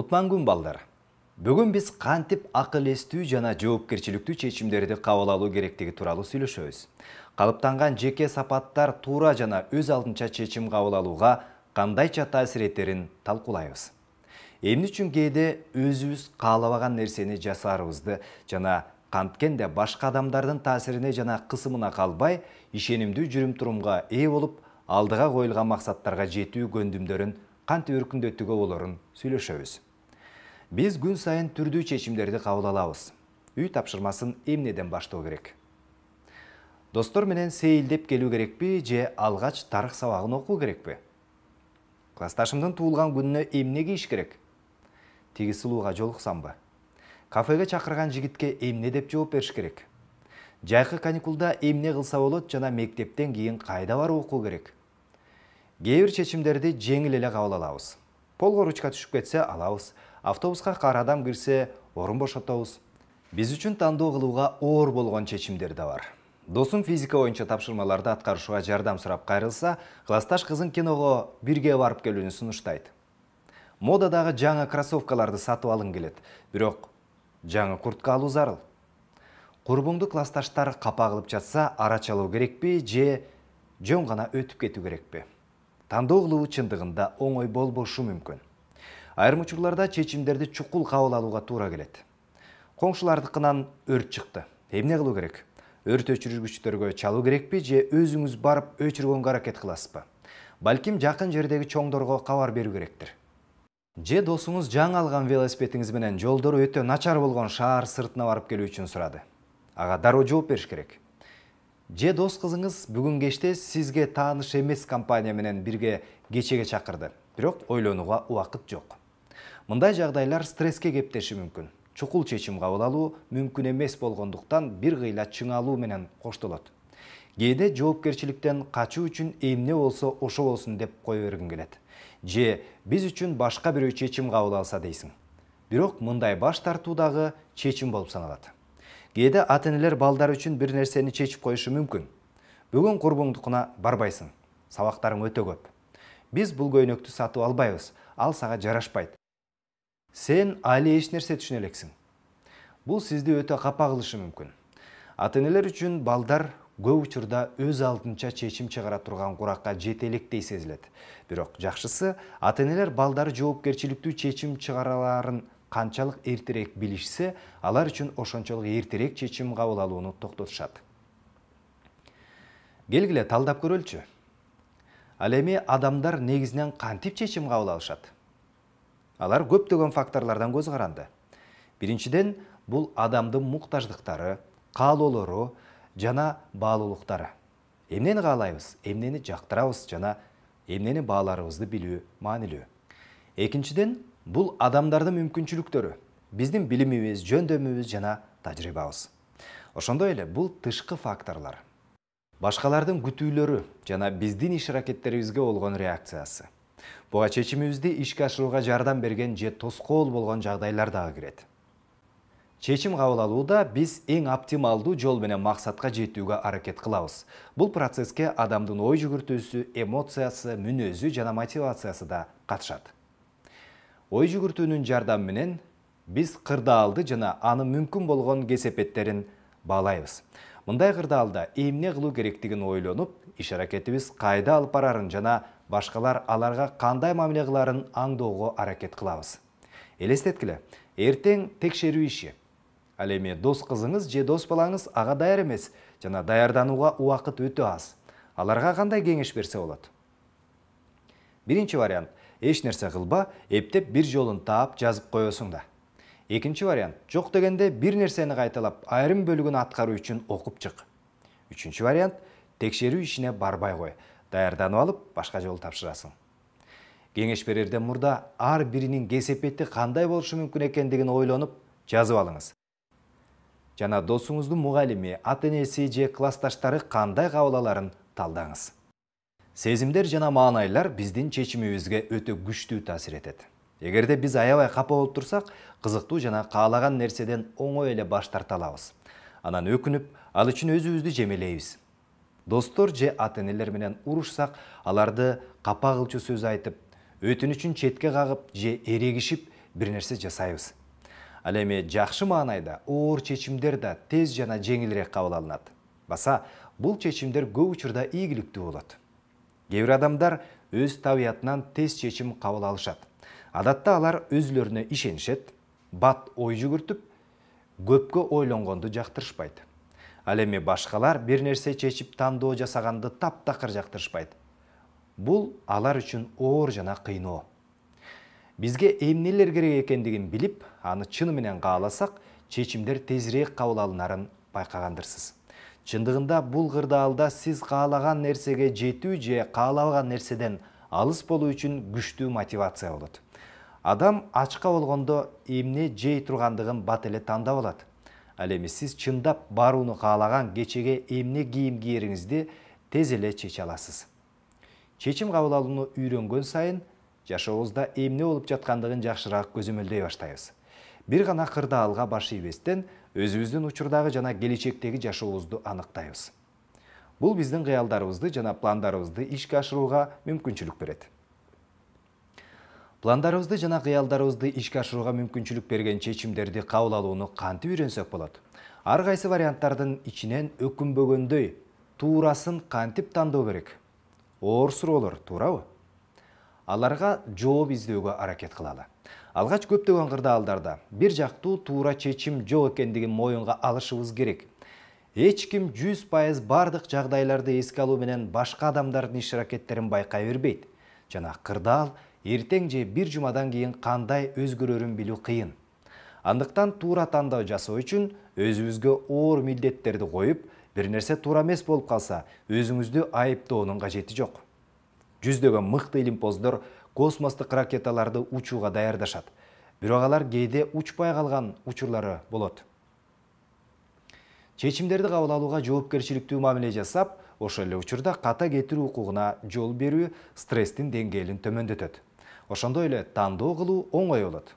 кутман балдар бүгүн биз кантип акыл эстүү жана жоопкерчиликтүү чечимдерди кабыл алуу керектиги тууралуу сүйлөшөбүз калыптанган жеке сапаттар туура жана өз алдынча чечим кабыл алууга кандайча таасир этерин талкуулайбыз эмне үчүн кээде өзүбүз каалабаган нерсени жасаарыбызды жана канткенде башка адамдардын таасирине жана кысымына калбай ишенимдүү жүрүм турумга ээ болуп алдыга коюлган максаттарга жетүү көндүмдөрүн кантип өркүндөтүүгө болорун сүйлөшөбүз биз күн сайын түрдүү чечимдерди кабыл алабыз. Үй тапшырмасын эмнеден баштоо керек? Достор менен сейилдеп келүү керекпи же алгач тарых сабагын окуу керекпи? Классташымдын туулган күнүнө эмне кийиш керек? Тиги сулууга жолуксамбы кафеге чакырган жигитке эмне деп жооп бериш керек? Жайкы каникулда эмне кылса болот жана мектептен кийин кайда барып окуу керек? Кээ бир чечимдерди жеңил эле кабыл алабыз. Полго ручка түшүп кетсе алабыз автобуска кара адам кирсе орун бошотобуз. Биз үчүн тандоо кылууга оор болгон чечимдер да бар. Досум физика боюнча тапшырмаларды аткарышууга жардам сурап кайрылса классташ кызын киного бирге барып келүүнү сунуштайт. Модадагы жаңы кроссовкаларды сатып алгың келет бирок жаңы куртка алуу зарыл. Курбуңду классташтар капа кылып жатса ара чалуу керекпи же жөн гана өтүп кетүү керекпи? Тандоо кылуу чындыгында оңой болбошу мүмкүн айрым учурларда чечимдерди чукул кабыл алууга туура келет. Коңшулардыкынан өрт чыкты. Эмне кылуу керек? Өрт өчүргүчтөргө чалуу керекпи же өзүңүз барып өчүргөнгө аракет кыласызбы? Балким жакын жердеги чоңдорго кабар берүү керектир. Же досуңуз жаңы алган велосипедиңиз менен жолдору өтө начар болгон шаар сыртына барып келүү үчүн сурады. Ага дароо жооп бериш керек. Же дос кызыңыз бүгүн кечте сизге тааныш эмес компания менен бирге кечеге чакырды. Бирок ойлонууга убакыт жок. Мындай жагдайлар стресске кептеши мүмкүн чукул чечим кабыл алуу мүмкүн эмес болгондуктан бир кыйла чыңалуу менен коштолот. Кээде жоопкерчиликтен качуу үчүн эмне болсо ошо болсун деп кое бергиң келет. Же биз үчүн башка бирөө чечим кабыл алса дейсиң бирок мындай баш тартуу дагы чечим болуп саналат. Кээде ата энелер балдар үчүн бир нерсени чечип коюшу мүмкүн бүгүн курбуңдукуна барбайсың. Сабактарың өтө көп. Биз бул көйнөктү сатып албайбыз. Ал сага жарашпайт сен али эч нерсе түшүнө элексиң. Бул сизди өтө капа кылышы мүмкүн. Ата энелер үчүн балдар көп учурда өз алдынча чечим чыгара турган куракка жете электей сезилет. Бирок жакшысы ата энелер балдары жоопкерчиликтүү чечим чыгараларын канчалык эртерээк билишсе алар үчүн ошончолук эртерээк чечим кабыл алууну токтотушат. Келгиле талдап көрөлүчү ал эми адамдар негизинен кантип чечим кабыл алышат алар көптөгөн факторлордон көз каранды биринчиден бул адамдын муктаждыктары каалоолору жана баалуулуктары. Эмнени каалайбыз? Эмнени жактырабыз жана эмнени бааларыбызды билүү маанилүү? Экинчиден бул адамдардын мүмкүнчүлүктөрү. Биздин билимибиз жөндөмүбүз жана тажрыйбабыз. Ошондой эле бул тышкы факторлор. Башкалардын күтүүлөрү жана биздин иш аракеттерибизге болгон реакциясы. Буга чечимибизди ишке ашырууга жардам берген же тоскоол болгон жагдайлар дагы кирет. Чечим кабыл алууда биз эң оптималдуу жол менен максатка жетүүгө аракет кылабыз. Бул процесске адамдын ой жүгүртүүсү эмоциясы мүнөзү жана мотивациясы да катышат. Ой жүгүртүүнүн жардамы менен биз кырдаалды жана анын мүмкүн болгон кесепеттерин баалайбыз. Мындай кырдаалда эмне кылуу керектигин ойлонуп иш аракетибиз кайда алып барарын жана башкалар аларга кандай мамиле кыларын аңдоого аракет кылабыз? Элестеткиле эртең текшерүү иши. Ал эми дос кызыңыз же дос балаңыз ага даяр эмес жана даярданууга убакыт өтө аз. Аларга кандай кеңеш берсе болот? Биринчи вариант. Эч нерсе кылба эптеп бир жолун таап жазып коесуң да. Экинчи вариант. Жок дегенде бир нерсени кайталап айрым бөлүгүн аткаруу үчүн окуп чык. Үчүнчү вариант. Текшерүү ишине барбай кой. Даярданып алып башка жолу тапшырасың. Кеңеш берерден мурда ар биринин кесепети кандай болушу мүмкүн экендигин ойлонуп жазып алыңыз. Жана досуңуздун мугалими ата энеси же классташтары кандай кабыл аларын талдаңыз. Сезимдер жана маанайлар биздин чечимибизге өтө күчтүү таасир этет. Эгерде биз аябай капа болуп турсак кызыктуу жана каалаган нерседен оңой эле баш тарта алабыз. Анан өкүнүп ал үчүн өзүбүздү жемелейбиз достор же ата энелер менен урушсак аларды капа кылчу сөз айтып өтүнүчүн четке кагып же эрегишип бир нерсе жасайбыз. Ал эми жакшы маанайда оор чечимдер да тез жана жеңилирээк кабыл алынат. Баса бул чечимдер көп учурда ийгиликтүү болот. Кээ бир адамдар өз табиятынан тез чечим кабыл алышат. Адатта алар өзүлөрүнө ишенишет бат ой жүгүртүп көпкө ойлонгонду жактырышпайт ал эми башкалар бир нерсе чечип тандоо жасаганды таптакыр жактырышпайт. Бул алар үчүн оор жана кыйноо. Бизге эмнелер керек экендигин билип аны чыны менен кааласак чечимдер тезирээк кабыл алынарын байкагандырсыз. Чындыгында бул кырдаалда сиз каалаган нерсеге жетүү же каалабаган нерседен алыс болуу үчүн күчтүү мотивация болот. Адам ачка болгондо эмне жей тургандыгын бат эле тандап алат ал эми чындап барууну каалаган кечеге эмне кийим кийериңизди тез эле чече аласыз? Чечим кабыл алууну үйрөнгөн сайын жашообузда эмне болуп жаткандыгын жакшыраак көзөмөлдөй баштайбыз бир гана кырдаалга баш ийбестен өзүбүздүн учурдагы жана келечектеги жашообузду аныктайбыз бул биздин кыялдарыбызды жана пландарыбызды ишке ашырууга мүмкүнчүлүк берет пландарыбызды жана кыялдарыбызды ишке ашырууга мүмкүнчүлүк берген чечимдерди кабыл алууну кантип үйрөнсөк болот? Ар кайсы варианттардын ичинен өкүнбөгөндөй туурасын кантип тандоо керек? Оор суроолор туурабы? Аларга жооп издөөгө аракет кылалы. Алгач көптөгөн кырдаалдарда бир жактуу туура чечим жок экендигин моюнга алышыбыз керек. Эч ким жүз пайыз бардык жагдайларды эске алуу менен башка адамдардын иш аракеттерин байкай бербейт. Жана кырдаал эртең же бир жумадан кийин кандай өзгөрөрүн билүү кыйын. Андыктан туура тандоо жасоо үчүн өзүбүзгө оор милдеттерди коюп бир нерсе туура эмес болуп калса өзүңүздү айыптоонун кажети жок. Жүздөгөн мыкты илимпоздор космостук ракеталарды учууга даярдашат. Бирок алар кээде учпай калган учурлары болот. Чечимдерди кабыл алууга жоопкерчиликтүү мамиле жасап ошол эле учурда ката кетирүү укугуна жол берүү стресстин деңгээлин төмөндөтөт ошондой эле тандоо кылуу оңой болот.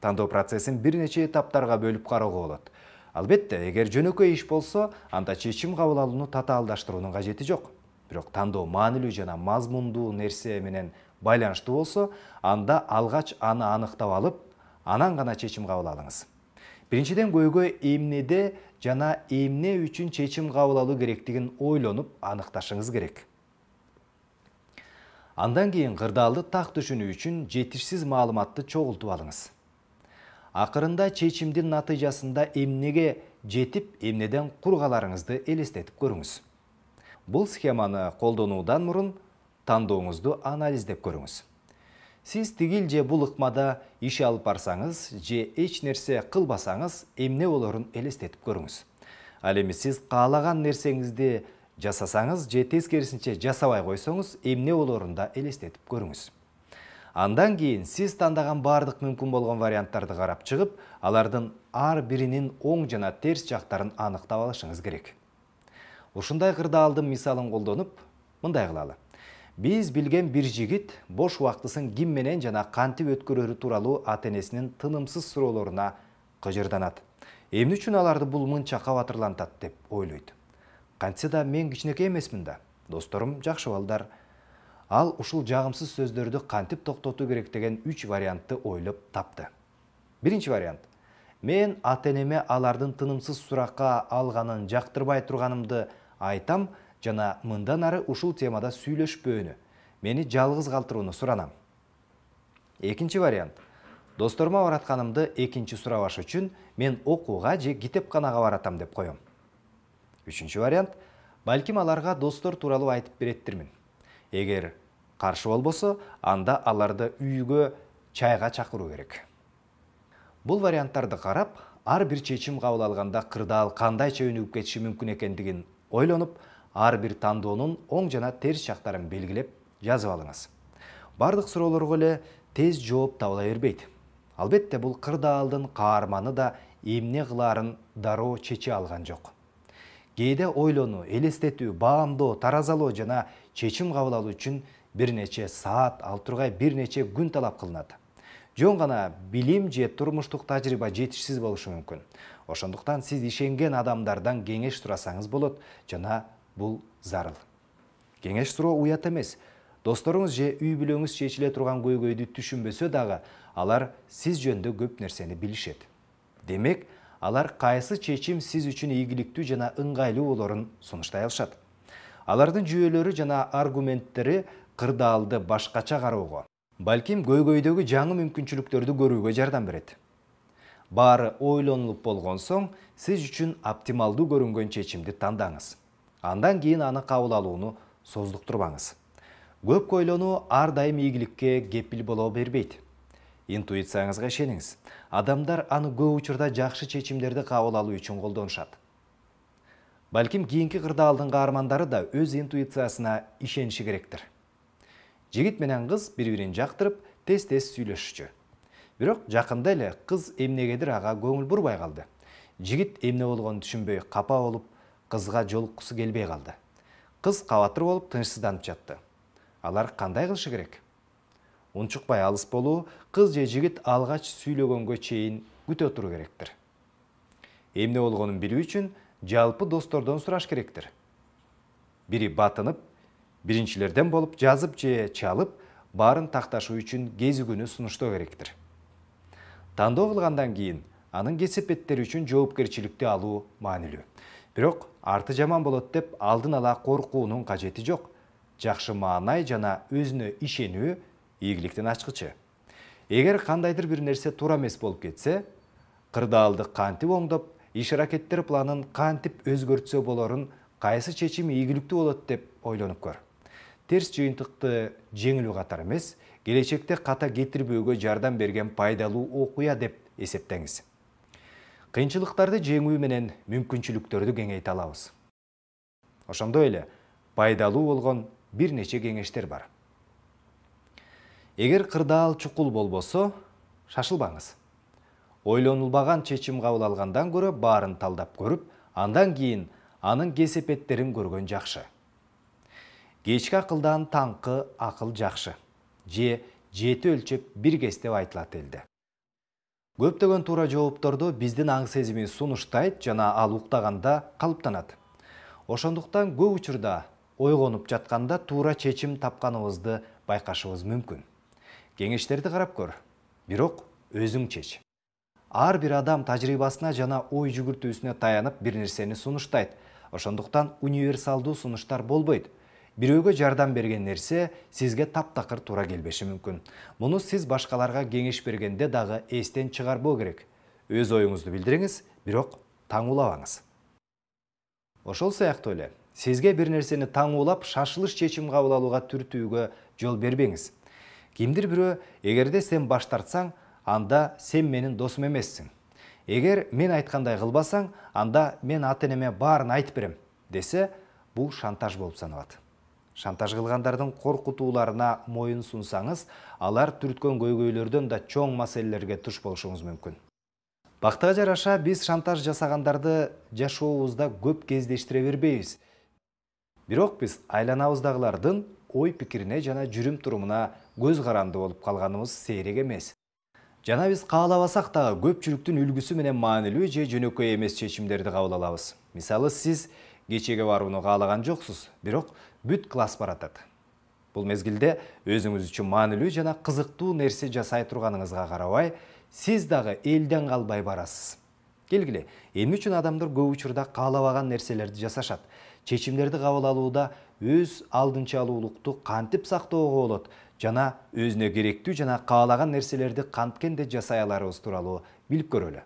Тандоо процессин бир нече этаптарга бөлүп кароого болот. Албетте эгер жөнөкөй иш болсо анда чечим кабыл алууну татаалдаштыруунун кажети жок. Бирок тандоо маанилүү жана мазмундуу нерсе менен байланыштуу болсо анда алгач аны аныктап алып анан гана чечим кабыл алыңыз. Биринчиден көйгөй эмнеде жана эмне үчүн чечим кабыл алуу керектигин ойлонуп аныкташыңыз керек андан кийин кырдаалды так түшүнүү үчүн жетишсиз маалыматты чогултуп алыңыз. Акырында чечимдин натыйжасында эмнеге жетип эмнеден кур каларыңызды элестетип көрүңүз бул схеманы колдонуудан мурун тандооңузду анализдеп көрүңүз сиз тигил же бул ыкмада иш алып барсаңыз же эч нерсе кылбасаңыз эмне болорун элестетип көрүңүз ал эми сиз каалаган нерсеңизди жасасаңыз же тескерисинче жасабай койсоңуз эмне болорун да элестетип көрүңүз андан кийин сиз тандаган баардык мүмкүн болгон варианттарды карап чыгып алардын ар биринин оң жана терс жактарын аныктап алышыңыз керек. Ушундай кырдаалдын мисалын колдонуп мындай кылалы биз билген бир жигит бош убактысын ким менен жана кантип өткөрөрү тууралуу ата энесинин тынымсыз суроолоруна кыжырданат эмне үчүн аларды бул мынча кабатырлантат деп ойлойт кантсе да мен кичинекей эмесмин да. Досторум жакшы балдар. Ал ушул жагымсыз сөздөрдү кантип токтотуу керек деген үч вариантты ойлоп тапты. Биринчи вариант. Мен ата энеме алардын тынымсыз суракка алганын жактырбай турганымды айтам жана мындан ары ушул темада сүйлөшпөөнү мени жалгыз калтырууну суранам экинчи вариант. Досторума баратканымды экинчи сурабаш үчүн мен окууга же китепканага баратам деп коем үчүнчү вариант. Балким аларга достор тууралуу айтып береттирмин эгер каршы болбосо анда аларды үйгө чайга чакыруу керек. Бул варианттарды карап ар бир чечим кабыл алганда кырдаал кандайча өнүгүп кетиши мүмкүн экендигин ойлонуп ар бир тандоонун оң жана терс жактарын белгилеп жазып алыңыз. Бардык суроолорго эле тез жооп табыла бербейт албетте бул кырдаалдын каарманы да эмне кылаарын дароо чече алган жок кээде ойлонуу элестетүү баамдоо таразалоо жана чечим кабыл алуу үчүн бир нече саат ал тургай бир нече күн талап кылынат жөн гана билим же турмуштук тажрыйба жетишсиз болушу мүмкүн ошондуктан сиз ишенген адамдардан кеңеш сурасаңыз болот жана бул зарыл кеңеш суроо уят эмес досторуңуз же үй бүлөңүз чечиле турган көйгөйдү түшүнбөсө дагы алар сиз жөнүндө көп нерсени билишет демек алар кайсы чечим сиз үчүн ийгиликтүү жана ыңгайлуу болорун сунуштай алышат. Алардын жүйөлөрү жана аргументтери кырдаалды башкача кароого балким көйгөйдөгү жаңы мүмкүнчүлүктөрдү көрүүгө жардам берет. Баары ойлонулуп болгон соң сиз үчүн оптималдуу көрүнгөн чечимди тандаңыз. Андан кийин аны кабыл алууну создуктурбаңыз. Көп ойлонуу ар дайым ийгиликке кепил боло бербейт интуицияңызга ишениңиз. Адамдар аны көп учурда жакшы чечимдерди кабыл алуу үчүн колдонушат. Балким кийинки кырдаалдын каармандары да өз интуициясына ишениши керектир. Жигит менен кыз бири бирин жактырып тез тез сүйлөшүчү бирок жакында эле кыз эмнегедир ага көңүл бурбай калды. Жигит эмне болгонун түшүнбөй капа болуп кызга жолуккусу келбей калды. Кыз кабатыр болуп тынчсызданып жатты. Алар кандай кылышы керек унчукпай алыс болуу кыз же жигит алгач сүйлөгөнгө чейин күтө туруу керектир. Эмне болгонун билүү үчүн жалпы достордон сураш керектир. Бири батынып биринчилерден болуп жазып же чалып баарын такташуу үчүн кезигүүнү сунуштоо керектир. Тандоо кылгандан кийин анын кесепеттери үчүн жоопкерчиликти алуу маанилүү. Бирок арты жаман болот деп алдын ала коркуунун кажети жок. Жакшы маанай жана өзүнө ишенүү ийгиликтин ачкычы эгер кандайдыр бир нерсе туура эмес болуп кетсе кырдаалды кантип оңдоп иш аракеттер планын кантип өзгөртсө болорун кайсы чечим ийгиликтүү болот деп ойлонуп көр. Терс жыйынтыкты жеңилүү катар эмес келечекте ката кетирбөөгө жардам берген пайдалуу окуя деп эсептеңиз кыйынчылыктарды жеңүү менен мүмкүнчүлүктөрдү кеңейте алабыз ошондой эле пайдалуу болгон бир нече кеңештер бар. Эгер кырдаал чукул болбосо шашылбаңыз. Ойлонулбаган чечим кабыл алгандан көрө баарын талдап көрүп андан кийин анын кесепеттерин көргөн жакшы. Кечки акылдан таңкы акыл жакшы. Же жети өлчөп бир кес деп айтылат элде. Көптөгөн туура жоопторду биздин аң сезимибиз сунуштайт жана ал уктаганда калыптанат. Ошондуктан көп учурда ойгонуп жатканда туура чечим тапканыбызды байкашыбыз мүмкүн кеңештерди карап көр. Бирок өзүң чеч. Ар бир адам тажрыйбасына жана ой жүгүртүүсүнө таянып бир нерсени сунуштайт. Ошондуктан универсалдуу сунуштар болбойт. Бирөөгө жардам берген нерсе сизге таптакыр туура келбеши мүмкүн. Муну сиз башкаларга кеңеш бергенде дагы эстен чыгарбоо керек. Өз оюңузду билдириңиз бирок таңуулабаңыз. Ошол сыяктуу эле сизге бир нерсени таңуулап шашылыш чечим кабыл алууга түртүүгө жол бербеңиз. Кимдир бирөө эгерде сен баш тартсаң анда сен менин досум эмессиң эгер мен айткандай кылбасаң анда мен ата энеме баарын айтып берем десе бул шантаж болуп саналат шантаж кылгандардын коркутууларына моюн сунсаңыз алар түрткөн көйгөйлөрдөн да чоң маселелерге туш болушуңуз мүмкүн бактыга жараша биз шантаж жасагандарды жашообузда көп кездештире бербейбиз бирок биз айланабыздагылардын ой пикирине жана жүрүм турумуна көз каранды болуп калганыбыз сейрек эмес жана биз каалабасак дагы көпчүлүктүн үлгүсү менен маанилүү же жөнөкөй эмес чечимдерди кабыл алабыз мисалы сиз кечеге барууну каалаган жоксуз бирок бүт класс баратат бул мезгилде өзүңүз үчүн маанилүү жана кызыктуу нерсе жасай турганыңызга карабай сиз дагы элден калбай барасыз. Келгиле эмне үчүн адамдар көп учурда каалабаган нерселерди жасашат чечимдерди кабыл алууда өз алдынчалуулукту кантип сактоого болот жана өзүнө керектүү жана каалаган нерселерди канткенде жасай аларыбыз тууралуу билип көрөлү.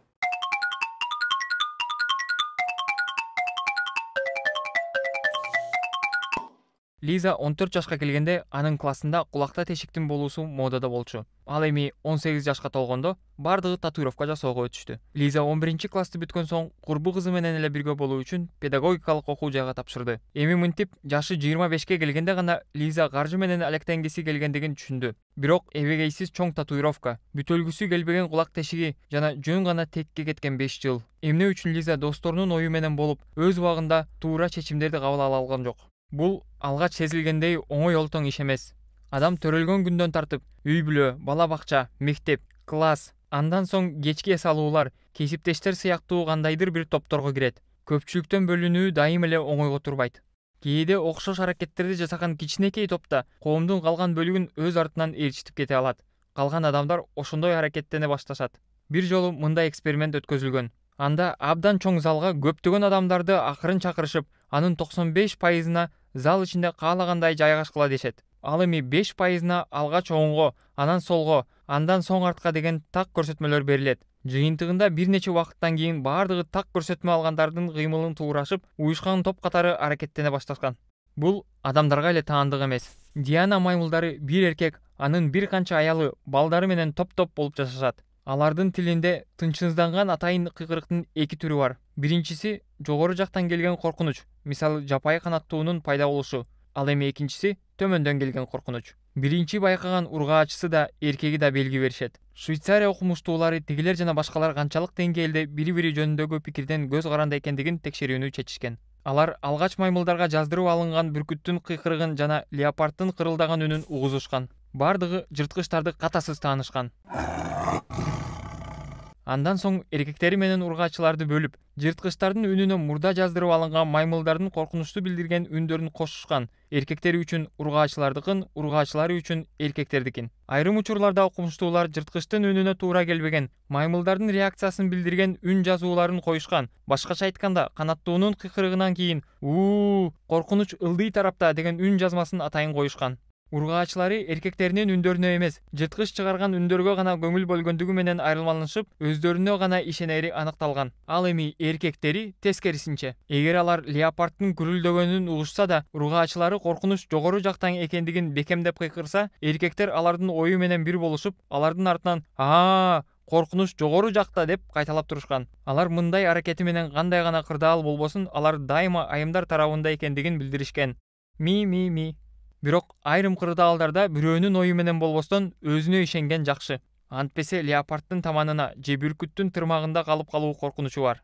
Лиза 14 жашка келгенде анын классында кулакта тешиктин болуусу модада болчу. Ал эми 18 жашка толгондо баардыгы татуировка жасоого өтүштү лиза 11 классты бүткөн соң курбу кызы менен эле бирге болуу үчүн педагогикалык окуу жайга тапшырды эми мынтип жашы 25 келгенде гана лиза каржы менен алектенгиси келгендигин түшүндү бирок эбегейсиз чоң татуировка бүтөлгүсү келбеген кулак тешиги жана жөн гана текке кеткен 5 жыл. Эмне үчүн лиза досторунун ою менен болуп өз убагында туура чечимдерди кабыл ала алган жок бул алгач сезилгендей оңой олтоң иш эмес адам төрөлгөн күндөн тартып үй бүлө бала бакча мектеп класс андан соң кечки эс алуулар кесиптештер сыяктуу кандайдыр бир топторго кирет көпчүлүктөн бөлүнүү дайым эле оңойго турбайт кээде окшош аракеттерди жасаган кичинекей топта коомдун калган бөлүгүн өз артынан ээрчитип кете алат калган адамдар ошондой аракеттене башташат бир жолу мындай эксперимент өткөзүлгөн анда абдан чоң залга көптөгөн адамдарды акырын чакырышып анын токсон беш пайызына зал ичинде каалагандай жайгашкыла дешет. Ал эми беш пайызына алгач оңго анан солго андан соң артка деген так көрсөтмөлөр берилет. Жыйынтыгында бир нече убакыттан кийин баардыгы так көрсөтмө алгандардын кыймылын туурашып уюшкан топ катары аракеттене башташкан. Бул адамдарга эле таандык эмес. Диана маймылдары бир эркек анын бир канча аялы балдары менен топ топ болуп жашашат. Алардын тилинде тынчсызданган атайын кыйкырыктын эки түрү бар. Биринчиси жогору жактан келген коркунуч мисалы жапайы канаттуунун пайда болушу. Ал эми экинчиси төмөндөн келген коркунуч. Биринчи байкаган ургаачысы да эркеги да белги беришет. Швейцария окумуштуулары тигилер жана башкалар канчалык деңгээлде бири бири жөнүндөгү пикирден көз каранды экендигин текшерүүнү чечишкен. Алар алгач маймылдарга жаздырып алынган бүркүттүн кыйкырыгын жана леопарддын кырылдаган үнүн угузушкан. Баардыгы жырткычтарды катасыз таанышкан андан соң эркектери менен ургаачыларды бөлүп жырткычтардын үнүнө мурда жаздырып алынган маймылдардын коркунучту билдирген үндөрүн кошушкан эркектери үчүн ургаачылардыкын ургаачылары үчүн эркектердикин айрым учурларда окумуштуулар жырткычтын үнүнө туура келбеген маймылдардын реакциясын билдирген үн жазууларын коюшкан башкача айтканда канаттуунун кыйкырыгынан кийин уу коркунуч ылдый тарапта деген үн жазмасын атайын коюшкан ургаачылары эркектеринин үндөрүнө эмес жырткыч чыгарган үндөргө гана көңүл бөлгөндүгү менен айырмаланышып өздөрүнө гана ишенери аныкталган. Ал эми эркектери тескерисинче эгер алар леопарддын гүрүлдөгөнүн угушса да ургаачылары коркунуч жогору жактан экендигин бекемдеп кыйкырса эркектер алардын ою менен бир болушуп алардын артынан аа коркунуч жогору жакта деп кайталап турушкан. Алар мындай аракети менен кандай гана кырдаал болбосун алар дайыма айымдар тарабында экендигин билдиришкен. Ми ми ми. Бирок айрым кырдаалдарда бирөөнүн ою менен болбостон өзүнө ишенген жакшы. Антпесе леопарддын таманына же бүркүттүн тырмагында калып калуу коркунучу бар.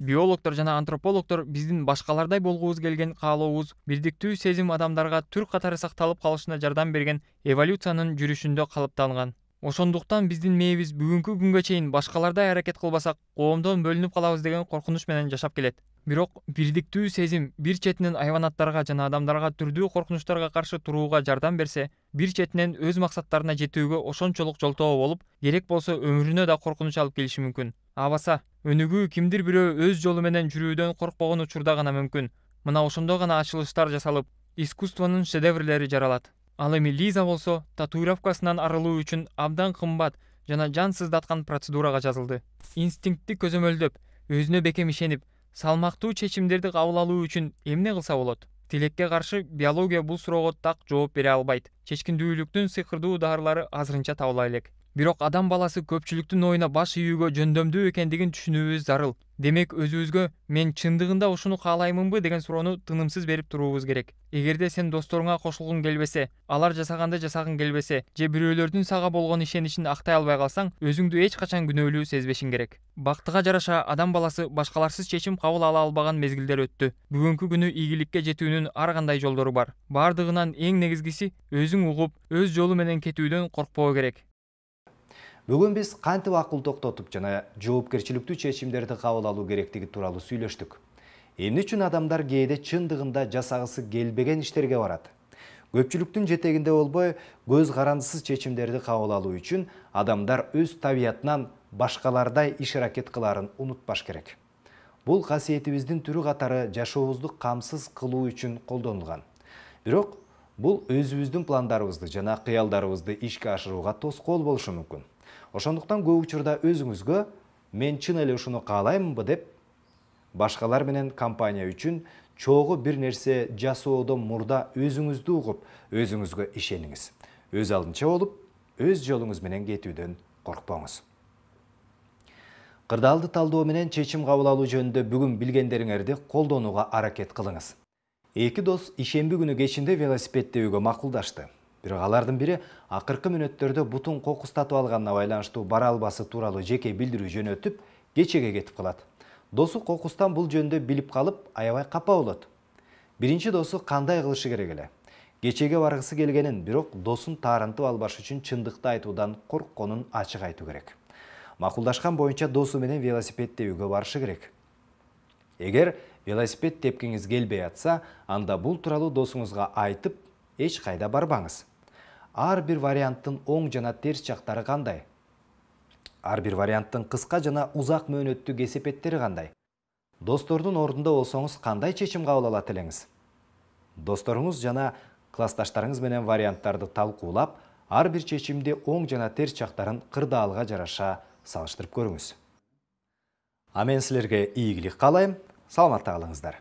Биологдор жана антропологдор биздин башкалардай болгубуз келген каалообуз бирдиктүү сезим адамдарга түр катары сакталып калышына жардам берген эволюциянын жүрүшүндө калыптанган ошондуктан биздин мээбиз бүгүнкү күнгө чейин башкалардай аракет кылбасак коомдон бөлүнүп калабыз деген коркунуч менен жашап келет. Бирок бирдиктүү сезим бир четинен айванаттарга жана адамдарга түрдүү коркунучтарга каршы турууга жардам берсе бир четинен өз максаттарына жетүүгө ошончолук жолтоо болуп керек болсо өмүрүнө да коркунуч алып келиши мүмкүн. Абаса өнүгүү кимдир бирөө өз жолу менен жүрүүдөн коркпогон учурда гана мүмкүн. Мына ошондо гана ачылыштар жасалып искусствонун шедеврлери жаралат. Ал эми лиза болсо татуировкасынан арылуу үчүн абдан кымбат жана жан сыздаткан процедурага жазылды. Инстинктти көзөмөлдөп өзүнө бекем ишенип салмактуу чечимдерди кабыл алуу үчүн эмне кылса болот? Тилекке каршы биология бул суроого так жооп бере албайт. Чечкиндүүлүктүн сыйкырдуу дарылары азырынча табыла элек бирок адам баласы көпчүлүктүн оюна баш ийүүгө жөндөмдүү экендигин түшүнүүбүз зарыл. Демек өзүбүзгө мен чындыгында ушуну каалаймынбы? деген суроону тынымсыз берип туруубуз керек. Эгерде сен досторуңа кошулгуң келбесе алар жасаганды жасагың келбесе же бирөөлөрдүн сага болгон ишеничин актай албай калсаң өзүңдү эч качан күнөөлүү сезбешиң керек. Бактыга жараша адам баласы башкаларсыз чечим кабыл ала албаган мезгилдер өттү. Бүгүнкү күнү ийгиликке жетүүнүн ар кандай жолдору бар. Баардыгынан эң негизгиси өзүң угуп өз жолу менен кетүүдөн коркпоо керек. Бүгүн биз кантип акыл токтотуп жана жоопкерчиликтүү чечимдерди кабыл алуу керектиги тууралуу сүйлөштүк. Эмне үчүн адамдар кээде чындыгында жасагысы келбеген иштерге барат? Көпчүлүктүн жетегинде болбой көз карандысыз чечимдерди кабыл алуу үчүн адамдар өз табиятынан башкалардай иш аракет кылаарын унутпаш керек. Бул касиетибиздин түрү катары жашообузду камсыз кылуу үчүн колдонулган. Бирок бул өзүбүздүн пландарыбызды жана кыялдарыбызды ишке ашырууга тоскоол болушу мүмкүн ошондуктан көп учурда өзүңүзгө мен чын эле ушуну каалаймынбы деп башкалар менен компания үчүн чогуу бир нерсе жасоодон мурда өзүңүздү угуп өзүңүзгө ишениңиз. Өз алдынча болуп өз жолуңуз менен кетүүдөн коркпоңуз. Кырдаалды талдоо менен чечим кабыл алуу жөнүндө бүгүн билгендериңерди колдонууга аракет кылыңыз. Эки дос ишемби күнү кечинде велосипед тебүүгө макулдашты. Бирок алардын бири акыркы мүнөттөрдө бутун кокустатып алганына байланыштуу бара албасы тууралуу жеке билдирүү жөнөтүп кечеге кетип калат. Досу кокустан бул жөнүндө билип калып аябай капа болот. Биринчи досу кандай кылышы керек эле? Кечеге баргысы келгенин бирок досун таарынтып албаш үчүн чындыкты айтуудан коркконун ачык айтуу керек. Макулдашкан боюнча досу менен велосипед тебүүгө барышы керек. Эгер велосипед тепкиңиз келбей атса анда бул тууралуу досуңузга айтып эч кайда барбаңыз. Ар бир варианттын оң жана терс жактары кандай? Ар бир варианттын кыска жана узак мөөнөттүү кесепеттери кандай? Достордун ордунда болсоңуз кандай чечим кабыл алат элеңиз досторуңуз жана классташтарыңыз менен варианттарды талкуулап ар бир чечимди оң жана терс жактарын кырдаалга жараша салыштырып көрүңүз. А мен силерге ийгилик каалайм. Саламатта калыңыздар.